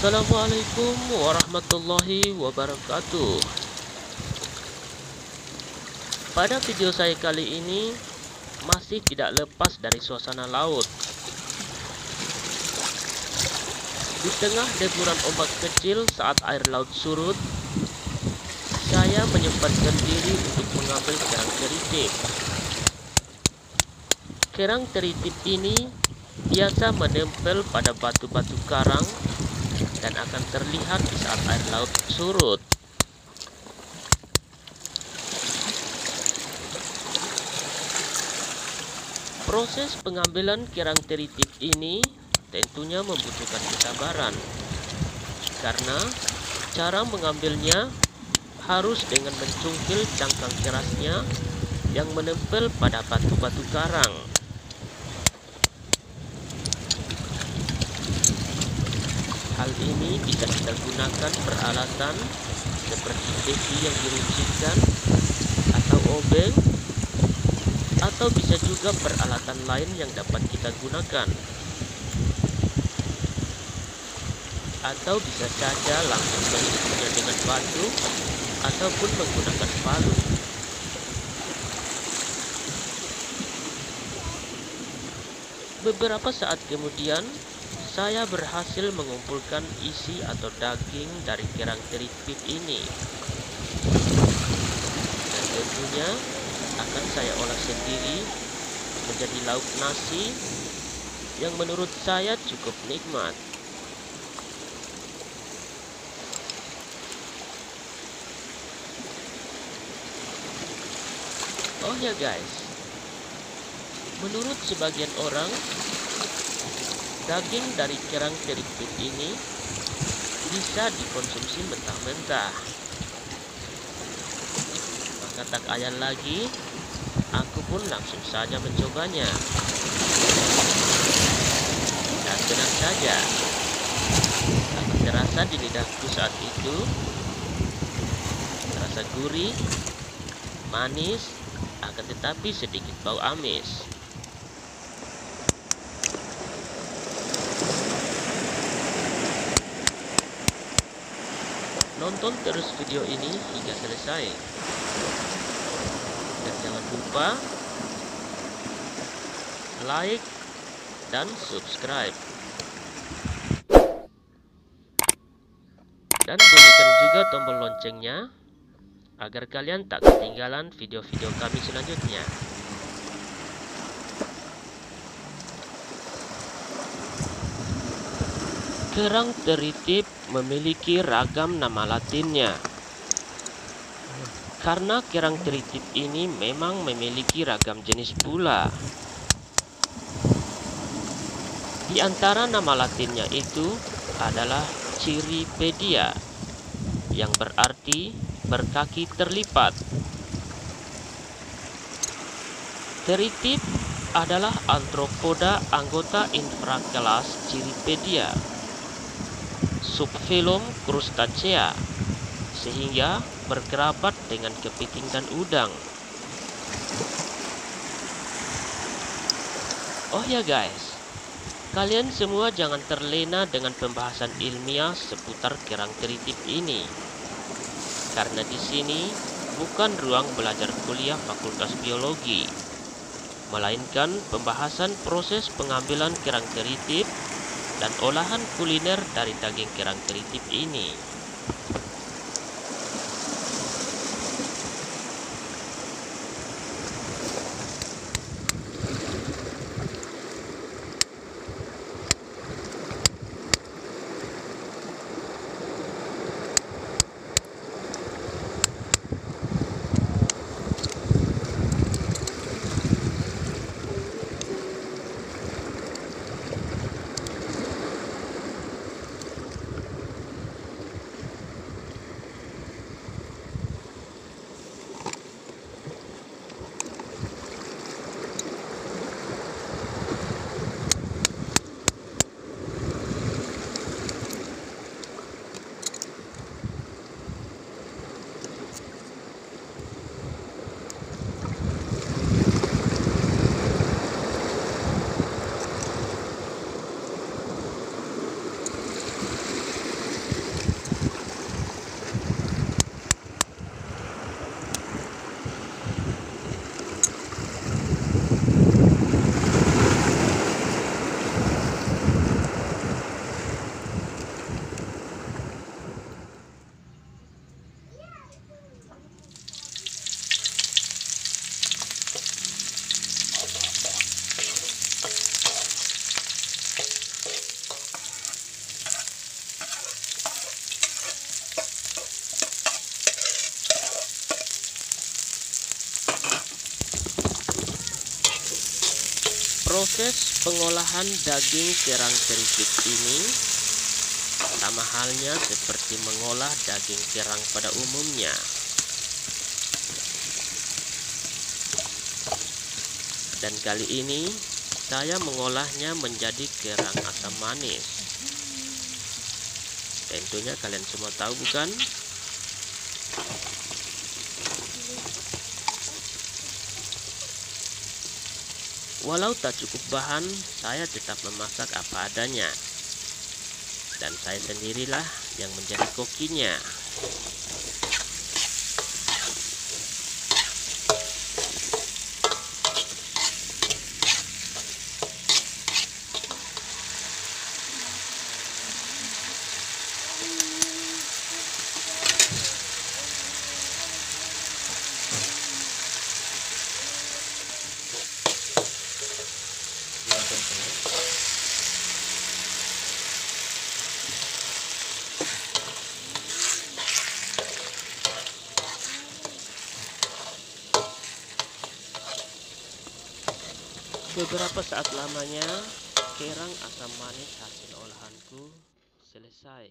Assalamualaikum warahmatullahi wabarakatuh. Pada video saya kali ini Masih tidak lepas dari suasana laut. Di tengah deburan ombak kecil saat air laut surut Saya menyempatkan diri untuk mengambil kerang teritip. Kerang teritip ini biasa menempel pada batu-batu karang dan akan terlihat di saat air laut surut. Proses pengambilan kerang teritip ini tentunya membutuhkan kesabaran karena cara mengambilnya harus dengan mencungkil cangkang kerasnya yang menempel pada batu-batu karang. Ini bisa kita gunakan peralatan seperti besi yang diruncingkan atau obeng atau bisa juga peralatan lain yang dapat kita gunakan. Atau bisa saja langsung mengisinya dengan batu ataupun menggunakan palu. Beberapa saat kemudian saya berhasil mengumpulkan isi atau daging dari kerang teripit ini. Dan tentunya akan saya olah sendiri menjadi lauk nasi yang menurut saya cukup nikmat. Oh ya guys, menurut sebagian orang Daging dari kerang teripit ini bisa dikonsumsi mentah-mentah. Maka tak ayal lagi, aku pun langsung saja mencobanya. Dan tenang saja, sangat terasa di lidahku saat itu. Terasa gurih, manis, akan tetapi sedikit bau amis. Nonton terus video ini hingga selesai. Dan jangan lupa like dan subscribe. Dan bunyikan juga tombol loncengnya agar kalian tak ketinggalan video-video kami selanjutnya. Kerang teritip memiliki ragam nama latinnya. Karena kerang teritip ini memang memiliki ragam jenis pula. Di antara nama latinnya itu adalah Ciripedia yang berarti berkaki terlipat. Teritip adalah antropoda anggota infrakelas Ciripedia subfilum Crustacea sehingga berkerabat dengan kepiting dan udang. Oh ya guys, kalian semua jangan terlena dengan pembahasan ilmiah seputar kerang teritip ini. Karena di sini bukan ruang belajar kuliah Fakultas Biologi, melainkan pembahasan proses pengambilan kerang teritip dan olahan kuliner dari daging kerang teritip ini. Proses pengolahan daging kerang keripik ini sama halnya seperti mengolah daging kerang pada umumnya. Dan kali ini saya mengolahnya menjadi kerang asam manis. Tentunya kalian semua tahu bukan? Walau tak cukup bahan, saya tetap memasak apa adanya. Dan saya sendirilah yang menjadi kokinya. Beberapa saat lamanya, kerang asam manis hasil olahanku selesai.